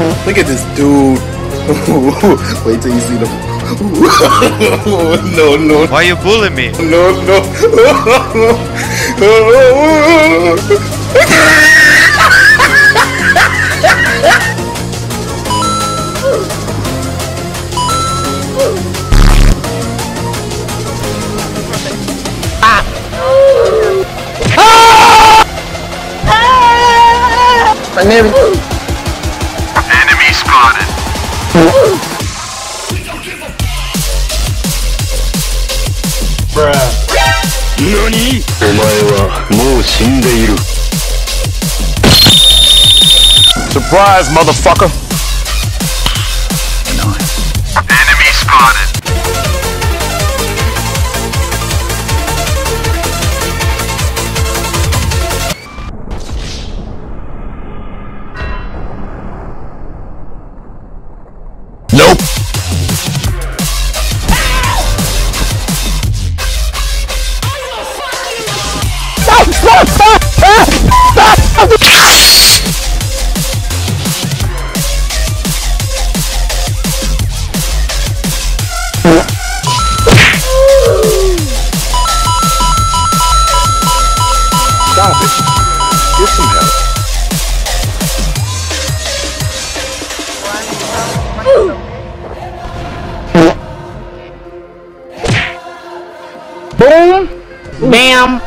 Look at this dude. Wait till you see the. no, no, Why you bullying me? no, no. My name is. 何お前はもう死んでいる Surprise, motherfucker. Boom, bam,